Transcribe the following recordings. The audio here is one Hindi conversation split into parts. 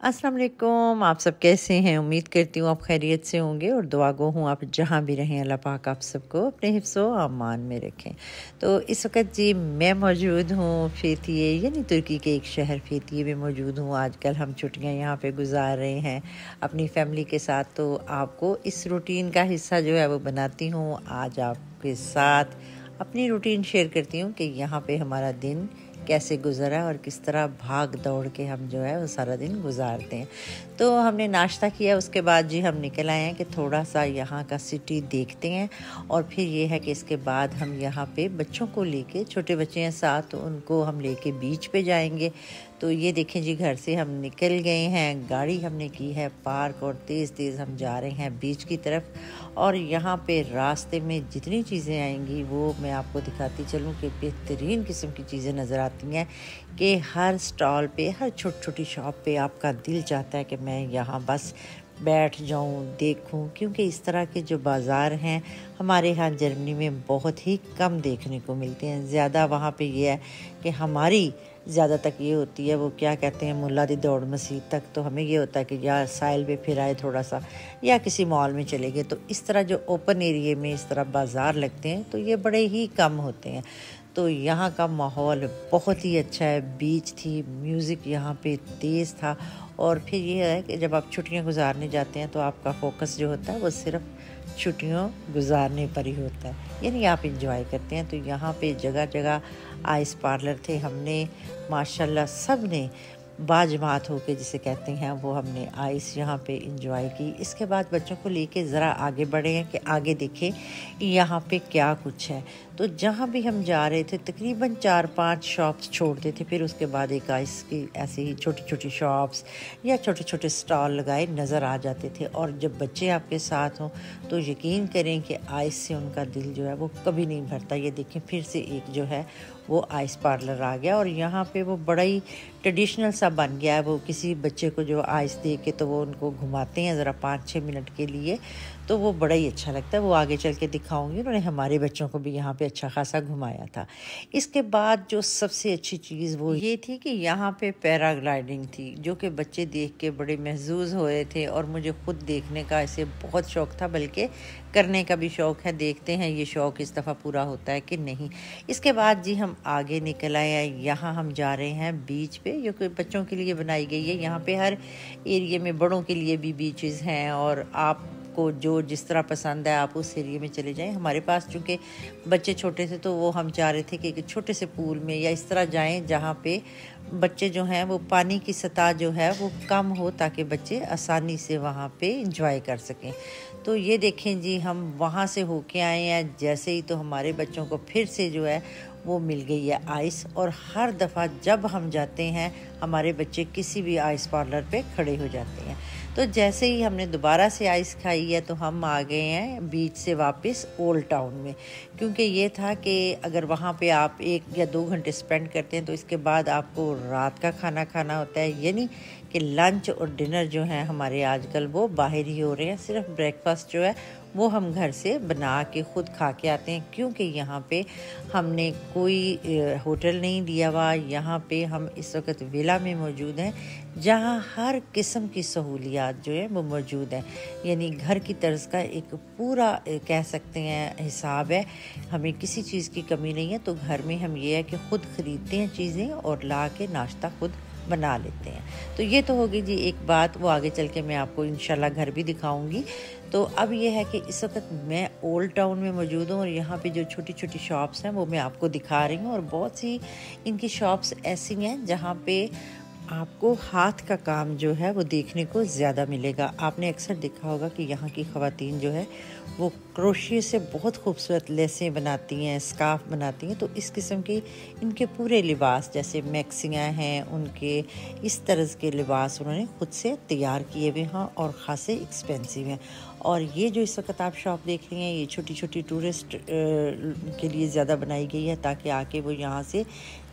अस्सलाम वालेकुम, आप सब कैसे हैं? उम्मीद करती हूँ आप खैरियत से होंगे और दुआ गो हूँ आप जहाँ भी रहें, अल्लाह पाक आप सबको अपने हिफ्स अमान में रखें। तो इस वक्त जी मैं मौजूद हूँ फेतिए, यानी तुर्की के एक शहर फेतिए में मौजूद हूँ। आजकल हम छुट्टियाँ यहाँ पे गुजार रहे हैं अपनी फैमिली के साथ। तो आपको इस रूटीन का हिस्सा जो है वो बनाती हूँ। आज आपके साथ अपनी रूटीन शेयर करती हूँ कि यहाँ पर हमारा दिन कैसे गुजरा और किस तरह भाग दौड़ के हम जो है वो सारा दिन गुजारते हैं। तो हमने नाश्ता किया, उसके बाद जी हम निकल आए हैं कि थोड़ा सा यहाँ का सिटी देखते हैं और फिर ये है कि इसके बाद हम यहाँ पे बच्चों को लेके, छोटे बच्चे हैं साथ उनको हम लेके बीच पे जाएँगे। तो ये देखें जी, घर से हम निकल गए हैं। गाड़ी हमने की है पार्क और तेज़ तेज़ हम जा रहे हैं बीच की तरफ़। और यहाँ पे रास्ते में जितनी चीज़ें आएँगी, वो मैं आपको दिखाती चलूँ कि बेहतरीन किस्म की चीज़ें नज़र आती हैं कि हर स्टॉल पे, हर छोटी छोटी शॉप पे आपका दिल चाहता है कि मैं यहाँ बस बैठ जाऊँ, देखूँ, क्योंकि इस तरह के जो बाज़ार हैं, हमारे यहाँ जर्मनी में बहुत ही कम देखने को मिलते हैं। ज़्यादा वहाँ पे ये है कि हमारी ज़्यादा तक ये होती है, वो क्या कहते हैं मुला दी दौड़ मसीद तक तो हमें ये होता है कि या साइल पे फिर आए थोड़ा सा या किसी मॉल में चले गए। तो इस तरह जो ओपन एरिए में इस तरह बाज़ार लगते हैं तो ये बड़े ही कम होते हैं। तो यहाँ का माहौल बहुत ही अच्छा है। बीच थी, म्यूज़िक यहाँ पे तेज़ था और फिर ये है कि जब आप छुट्टियाँ गुजारने जाते हैं तो आपका फोकस जो होता है वो सिर्फ़ छुट्टियों गुजारने पर ही होता है। यानी आप इंजॉय करते हैं। तो यहाँ पे जगह जगह आइस पार्लर थे हमने, माशाल्लाह सबने बाजमात हो के जिसे कहते हैं वो हमने आइस यहाँ पे इंजॉय की। इसके बाद बच्चों को लेके ज़रा आगे बढ़े हैं कि आगे देखें यहाँ पे क्या कुछ है। तो जहाँ भी हम जा रहे थे, तकरीबन चार पाँच शॉप्स छोड़ते थे, फिर उसके बाद एक आइस की ऐसी ही छोटी छोटी शॉप्स या छोटे छोटे स्टॉल लगाए, नज़र आ जाते थे। और जब बच्चे आपके साथ हों तो यकीन करें कि आइस से उनका दिल जो है, वो कभी नहीं भरता। ये देखें, फिर से एक जो है, वो आइस पार्लर आ गया। और यहाँ पे वो बड़ा ही ट्रेडिशनल सा बन गया है। वो किसी बच्चे को जो आइस दे के तो वो उनको घुमाते हैं ज़रा पाँच छः मिनट के लिए। तो वो बड़ा ही अच्छा लगता है, वो आगे चल के दिखाऊँगी। उन्होंने हमारे बच्चों को भी यहाँ पे अच्छा खासा घुमाया था। इसके बाद जो सबसे अच्छी चीज़ वो ये थी कि यहाँ पे पैराग्लाइडिंग थी, जो कि बच्चे देख के बड़े महजूज हो रहे थे और मुझे खुद देखने का ऐसे बहुत शौक़ था, बल्कि करने का भी शौक़ है। देखते हैं ये शौक़ इस दफ़ा पूरा होता है कि नहीं। इसके बाद जी हम आगे निकल आए हैं। यहाँ हम जा रहे हैं बीच पे, जो कि बच्चों के लिए बनाई गई है। यहाँ पे हर एरिए में बड़ों के लिए भी बीचेस हैं और आप आपको जो जिस तरह पसंद है, आप उस एरिए में चले जाएँ। हमारे पास चूँकि बच्चे छोटे थे तो वो हम चाह रहे थे कि एक छोटे से पूल में या इस तरह जाएँ जहाँ पे बच्चे जो हैं, वो पानी की सतह जो है, वो कम हो ताकि बच्चे आसानी से वहाँ पे इंजॉय कर सकें। तो ये देखें जी, हम वहाँ से होके आए हैं। जैसे ही तो हमारे बच्चों को फिर से जो है, वो मिल गई है आइस और हर दफ़ा जब हम जाते हैं, हमारे बच्चे किसी भी आइस पार्लर पे खड़े हो जाते हैं। तो जैसे ही हमने दोबारा से आइस खाई है तो हम आ गए हैं बीच से वापस ओल्ड टाउन में। क्योंकि ये था कि अगर वहाँ पे आप एक या दो घंटे स्पेंड करते हैं तो इसके बाद आपको रात का खाना खाना होता है। यानी कि लंच और डिनर जो है हमारे आजकल वो बाहर ही हो रहे हैं। सिर्फ़ ब्रेकफास्ट जो है, वो हम घर से बना के ख़ुद खा के आते हैं, क्योंकि यहाँ पे हमने कोई होटल नहीं लिया हुआ। यहाँ पे हम इस वक्त विला में मौजूद हैं, जहाँ हर किस्म की सहूलियात जो है वो मौजूद हैं। यानी घर की तर्ज का एक पूरा कह सकते हैं, हिसाब है। हमें किसी चीज़ की कमी नहीं है तो घर में हम ये है कि ख़ुद ख़रीदते हैं चीज़ें और ला के नाश्ता खुद बना लेते हैं। तो ये तो होगी जी एक बात, वो आगे चल के मैं आपको इन घर भी दिखाऊँगी। तो अब ये है कि इस वक्त मैं ओल्ड टाउन में मौजूद हूँ और यहाँ पे जो छोटी छोटी शॉप्स हैं, वो मैं आपको दिखा रही हूँ और बहुत सी इनकी शॉप्स ऐसी हैं जहाँ पे आपको हाथ का काम जो है वो देखने को ज़्यादा मिलेगा। आपने अक्सर देखा होगा कि यहाँ की ख़वातीन जो है, वो क्रोशिए से बहुत खूबसूरत लेसें बनाती हैं स्काफ बनाती हैं तो इस किस्म के इनके पूरे लिबास, जैसे मैक्सियाँ हैं, उनके इस तरह के लिबास उन्होंने खुद से तैयार किए हुए हैं और ख़ासे एक्सपेंसिव हैं। और ये जो इस वक्त आप शॉप देख रहे हैं, ये छोटी छोटी टूरिस्ट के लिए ज़्यादा बनाई गई है ताकि आके वो यहाँ से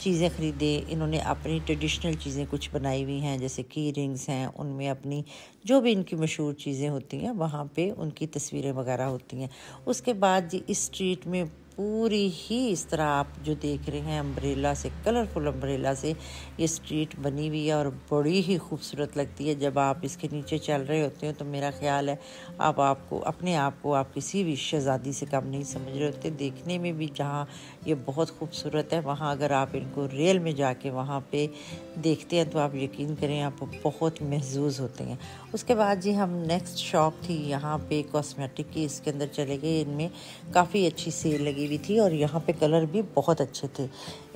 चीज़ें ख़रीदें। इन्होंने अपनी ट्रेडिशनल चीज़ें कुछ बनाई हुई हैं, जैसे की रिंग्स हैं, उनमें अपनी जो भी इनकी मशहूर चीज़ें होती हैं, वहाँ पे उनकी तस्वीरें वगैरह होती हैं। उसके बाद जी इस स्ट्रीट में पूरी ही इस तरह आप जो देख रहे हैं अम्ब्रेला से कलरफुल अम्ब्रेला से ये स्ट्रीट बनी हुई है और बड़ी ही खूबसूरत लगती है। जब आप इसके नीचे चल रहे होते हैं तो मेरा ख्याल है आप आपको, अपने आप को आप किसी भी शहज़ादी से कम नहीं समझ रहे होते। देखने में भी जहाँ ये बहुत खूबसूरत है, वहाँ अगर आप इनको रेल में जाके वहाँ पे देखते हैं तो आप यकीन करें आप बहुत महजूज होते हैं। उसके बाद जी हम नेक्स्ट शॉप थी, यहाँ पे कॉस्मेटिक की इसके अंदर चले गए। इनमें काफ़ी अच्छी सेल लगी हुई थी और यहाँ पे कलर भी बहुत अच्छे थे।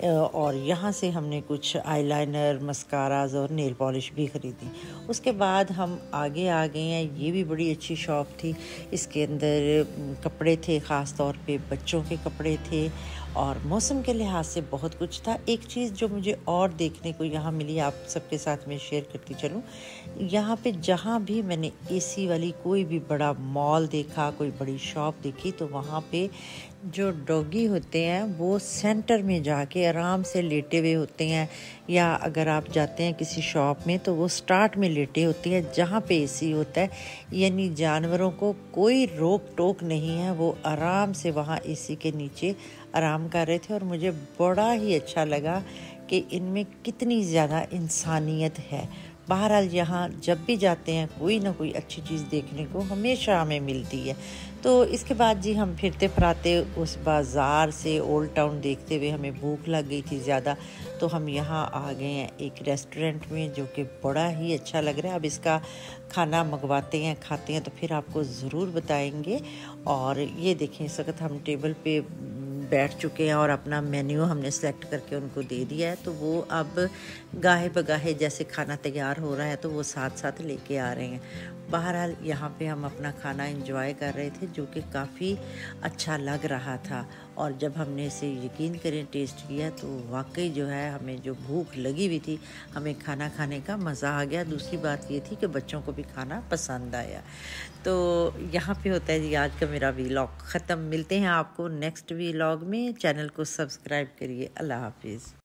और यहाँ से हमने कुछ आईलाइनर मस्काराज और नेल पॉलिश भी ख़रीदी। उसके बाद हम आगे आ गए हैं। ये भी बड़ी अच्छी शॉप थी। इसके अंदर कपड़े थे, ख़ास तौर पे बच्चों के कपड़े थे। और मौसम के लिहाज से बहुत कुछ था। एक चीज़ जो मुझे और देखने को यहाँ मिली, आप सबके साथ में शेयर करती चलूँ। यहाँ पे जहाँ भी मैंने एसी वाली कोई भी बड़ा मॉल देखा, कोई बड़ी शॉप देखी तो वहाँ पे जो डॉगी होते हैं, वो सेंटर में जाके आराम से लेटे हुए होते हैं। या अगर आप जाते हैं किसी शॉप में तो वो स्टार्ट में लेटे होते हैं, जहाँ पे एसी होता है। यानी जानवरों को कोई रोक टोक नहीं है, वो आराम से वहाँ एसी के नीचे आराम कर रहे थे और मुझे बड़ा ही अच्छा लगा कि इनमें कितनी ज़्यादा इंसानियत है। बहरहाल यहाँ जब भी जाते हैं, कोई ना कोई अच्छी चीज़ देखने को हमेशा हमें मिलती है। तो इसके बाद जी हम फिरते फराते उस बाज़ार से ओल्ड टाउन देखते हुए हमें भूख लग गई थी ज़्यादा तो हम यहाँ आ गए हैं एक रेस्टोरेंट में जो कि बड़ा ही अच्छा लग रहा है। अब इसका खाना मंगवाते हैं, खाते हैं तो फिर आपको ज़रूर बताएँगे। और ये देखें, इस वक्त हम टेबल पे बैठ चुके हैं और अपना मेन्यू हमने सेलेक्ट करके उनको दे दिया है। तो वो अब गाहे बगाहे जैसे खाना तैयार हो रहा है तो वो साथ साथ लेके आ रहे हैं। बहरहाल, यहाँ पे हम अपना खाना इंजॉय कर रहे थे, जो कि काफ़ी अच्छा लग रहा था। और जब हमने इसे यकीन करें टेस्ट किया तो वाकई जो है, हमें जो भूख लगी हुई थी, हमें खाना खाने का मज़ा आ गया। दूसरी बात ये थी कि बच्चों को भी खाना पसंद आया। तो यहाँ पे होता है जी, आज का मेरा वीलॉग ख़त्म। मिलते हैं आपको नेक्स्ट वीलॉग में। चैनल को सब्सक्राइब करिए। अल्लाह हाफिज़।